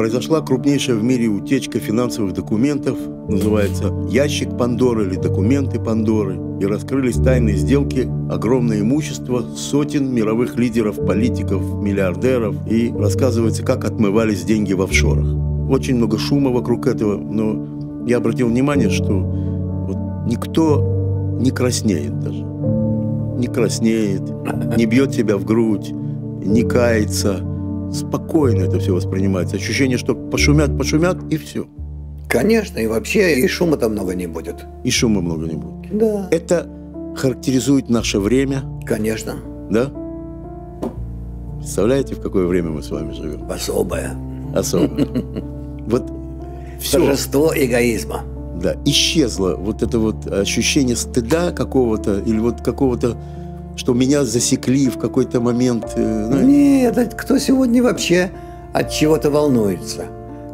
Произошла крупнейшая в мире утечка финансовых документов, называется «Ящик Пандоры» или «Документы Пандоры», и раскрылись тайные сделки, огромное имущество сотен мировых лидеров, политиков, миллиардеров, и рассказывается, как отмывались деньги в офшорах. Очень много шума вокруг этого, но я обратил внимание, что вот никто не краснеет даже. Не краснеет, не бьет себя в грудь, не кается – спокойно это все воспринимается. Ощущение, что пошумят, пошумят, и все. Конечно, и вообще и шума-то много не будет. И шума много не будет. Да. Это характеризует наше время. Конечно. Да? Представляете, в какое время мы с вами живем? Особое. Особое. Вот все. Торжество эгоизма. Да, исчезло вот это вот ощущение стыда какого-то или вот какого-то что меня засекли в какой-то момент. Э, ну, Нет, кто сегодня вообще от чего-то волнуется?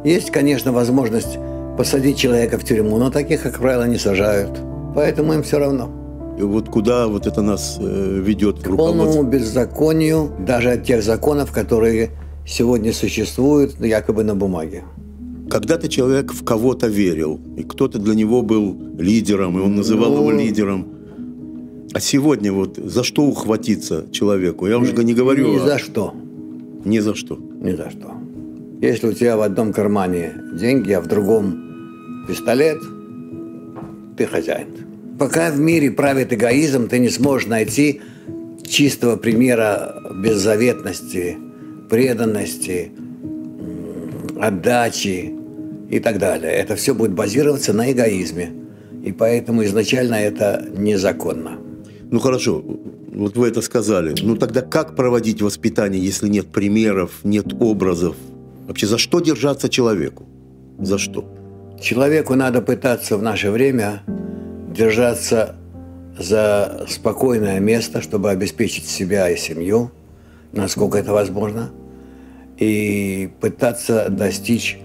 Есть, конечно, возможность посадить человека в тюрьму, но таких, как правило, не сажают. Поэтому им все равно. И вот куда вот это нас э, ведет? К полному беззаконию даже от тех законов, которые сегодня существуют якобы на бумаге. Когда-то человек в кого-то верил, и кто-то для него был лидером, и он называл ну, его лидером. А сегодня вот за что ухватиться человеку? Я уже не говорю... Ни за что. Ни за что. Ни за что. Если у тебя в одном кармане деньги, а в другом пистолет, ты хозяин. Пока в мире правит эгоизм, ты не сможешь найти чистого примера беззаветности, преданности, отдачи и так далее. Это все будет базироваться на эгоизме. И поэтому изначально это незаконно. Ну хорошо, вот вы это сказали. Ну тогда как проводить воспитание, если нет примеров, нет образов? Вообще за что держаться человеку? За что? Человеку надо пытаться в наше время держаться за спокойное место, чтобы обеспечить себя и семью, насколько это возможно, и пытаться достичь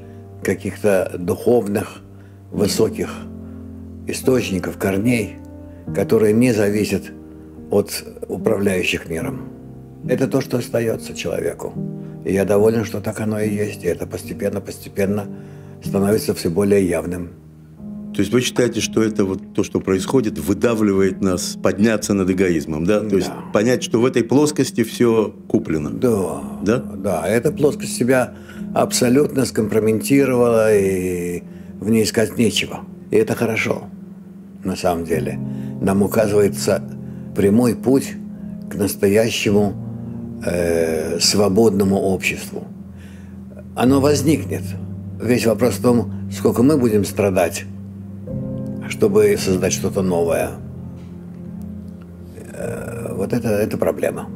каких-то духовных, высоких источников, корней – которые не зависят от управляющих миром. Это то, что остается человеку. И я доволен, что так оно и есть. И это постепенно-постепенно становится все более явным. То есть вы считаете, что это вот то, что происходит, выдавливает нас подняться над эгоизмом, да? То да. есть понять, что в этой плоскости все куплено. Да. Да? Да. Эта плоскость себя абсолютно скомпрометировала, и в ней искать нечего. И это хорошо, на самом деле нам указывается прямой путь к настоящему э, свободному обществу. Оно возникнет. Весь вопрос в том, сколько мы будем страдать, чтобы создать что-то новое. Э, вот это, это проблема.